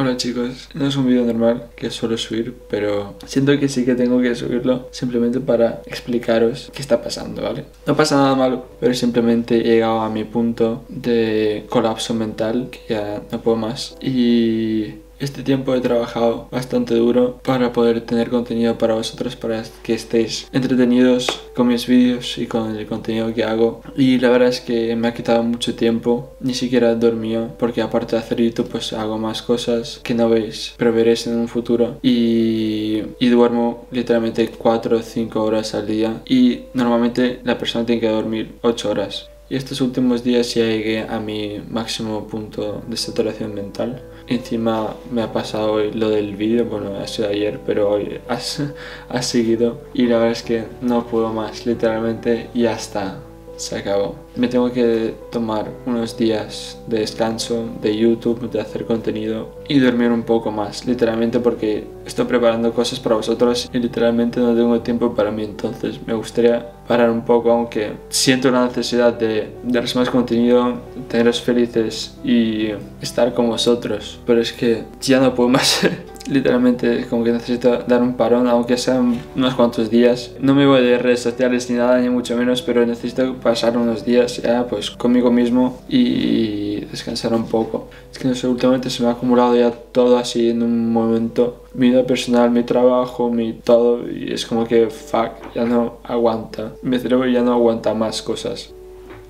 Hola chicos, no es un vídeo normal que suelo subir, pero siento que sí que tengo que subirlo simplemente para explicaros qué está pasando, ¿vale? No pasa nada malo, pero simplemente he llegado a mi punto de colapso mental, que ya no puedo más. Y este tiempo he trabajado bastante duro para poder tener contenido para vosotros, para que estéis entretenidos con mis vídeos y con el contenido que hago. Y la verdad es que me ha quitado mucho tiempo, ni siquiera dormido, porque aparte de hacer YouTube pues hago más cosas que no veis, pero veréis en un futuro. Y, y duermo literalmente 4 o 5 horas al día y normalmente la persona tiene que dormir 8 horas. Y estos últimos días ya llegué a mi máximo punto de saturación mental. Encima me ha pasado hoy lo del vídeo, bueno, ha sido ayer, pero hoy has, ha seguido. Y la verdad es que no puedo más, literalmente ya está se acabó. Me tengo que tomar unos días de descanso de YouTube, de hacer contenido y dormir un poco más, literalmente porque estoy preparando cosas para vosotros y literalmente no tengo tiempo para mí, entonces me gustaría parar un poco, aunque siento la necesidad de daros más contenido, teneros felices y estar con vosotros, pero es que ya no puedo más. literalmente como que necesito dar un parón, aunque sean unos cuantos días. No me voy de redes sociales ni nada, ni mucho menos, pero necesito pasar unos días ya pues conmigo mismo y descansar un poco. Es que no sé, últimamente se me ha acumulado ya todo así en un momento. Mi vida personal, mi trabajo, mi todo, y es como que fuck, ya no aguanta. Mi cerebro ya no aguanta más cosas.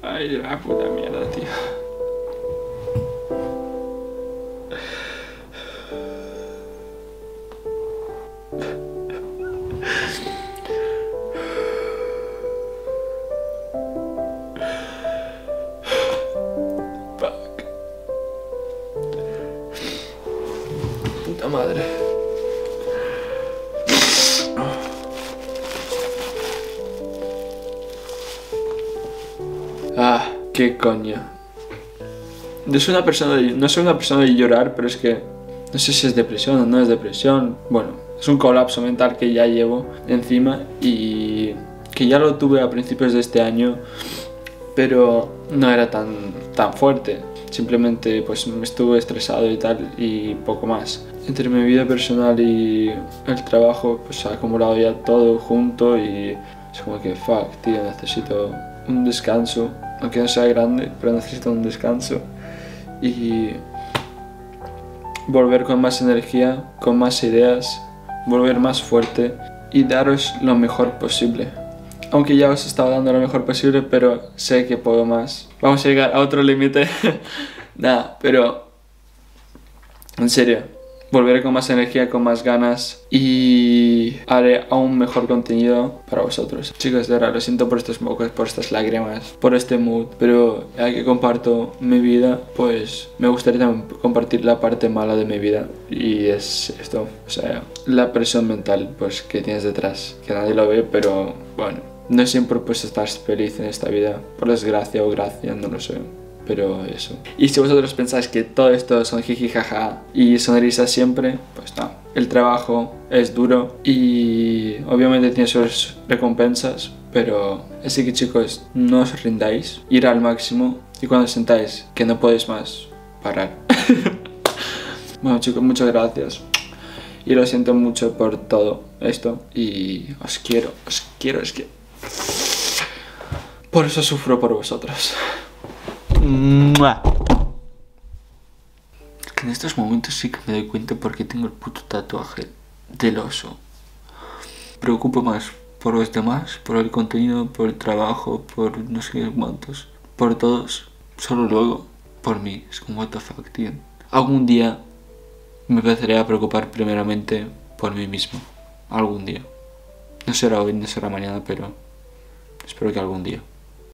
Ay, la puta mierda, tío. Madre. Ah, qué coño. No soy una persona no soy una persona de llorar, pero es que no sé si es depresión o no es depresión. Bueno, es un colapso mental que ya llevo encima y que ya lo tuve a principios de este año, pero no era tan, tan fuerte. Simplemente pues me estuve estresado y tal y poco más. Entre mi vida personal y el trabajo pues ha acumulado ya todo junto y es como que fuck, tío, necesito un descanso. Aunque no sea grande, pero necesito un descanso. Y volver con más energía, con más ideas, volver más fuerte y daros lo mejor posible. Aunque ya os he estado dando lo mejor posible, pero sé que puedo más. Vamos a llegar a otro límite. Nada, pero en serio, volveré con más energía, con más ganas y haré aún mejor contenido para vosotros. Chicos, de verdad, lo siento por estos mocos, por estas lágrimas, por este mood, pero ya que comparto mi vida, pues me gustaría también compartir la parte mala de mi vida y es esto, o sea, la presión mental pues que tienes detrás, que nadie lo ve, pero bueno, no siempre puedes estar feliz en esta vida, por desgracia o gracia, no lo sé pero eso. Y si vosotros pensáis que todo esto son jiji jaja y son risas siempre, pues no. El trabajo es duro y obviamente tiene sus recompensas, pero así que chicos, no os rindáis, ir al máximo y cuando sentáis que no podéis más, parar. bueno chicos, muchas gracias. Y lo siento mucho por todo esto y os quiero, os quiero, es que... Por eso sufro por vosotros. Que en estos momentos sí que me doy cuenta porque tengo el puto tatuaje del oso. Me preocupo más por los demás, por el contenido, por el trabajo, por no sé cuántos. Por todos, solo luego por mí. Es como, what the fuck, tío. Algún día me empezaré a preocupar primeramente por mí mismo. Algún día. No será hoy, no será mañana, pero espero que algún día.